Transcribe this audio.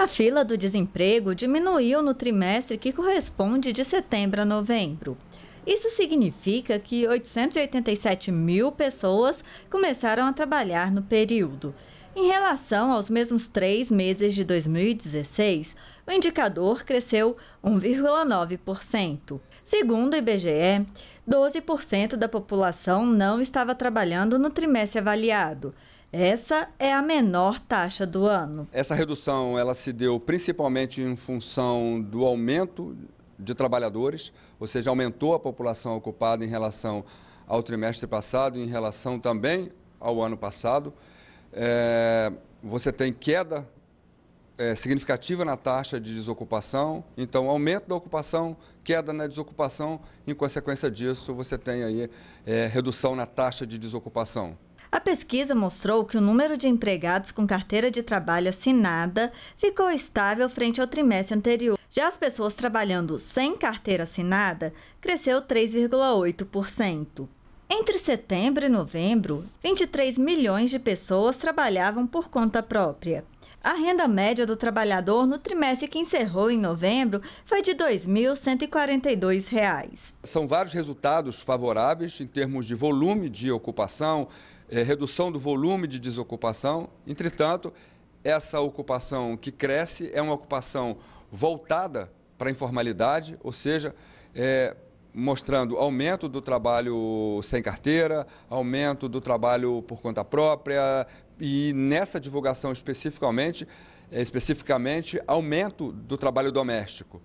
A fila do desemprego diminuiu no trimestre que corresponde de setembro a novembro. Isso significa que 887 mil pessoas começaram a trabalhar no período. Em relação aos mesmos três meses de 2016, o indicador cresceu 1,9%. Segundo o IBGE, 12% da população não estava trabalhando no trimestre avaliado. Essa é a menor taxa do ano. Essa redução ela se deu principalmente em função do aumento de trabalhadores, ou seja, aumentou a população ocupada em relação ao trimestre passado em relação também ao ano passado. É, você tem queda é, significativa na taxa de desocupação, então aumento da ocupação, queda na desocupação, em consequência disso você tem aí é, redução na taxa de desocupação. A pesquisa mostrou que o número de empregados com carteira de trabalho assinada ficou estável frente ao trimestre anterior. Já as pessoas trabalhando sem carteira assinada cresceu 3,8%. Entre setembro e novembro, 23 milhões de pessoas trabalhavam por conta própria. A renda média do trabalhador no trimestre que encerrou em novembro foi de R$ 2.142. São vários resultados favoráveis em termos de volume de ocupação, eh, redução do volume de desocupação. Entretanto, essa ocupação que cresce é uma ocupação voltada para a informalidade, ou seja, é, mostrando aumento do trabalho sem carteira, aumento do trabalho por conta própria e nessa divulgação especificamente, especificamente aumento do trabalho doméstico.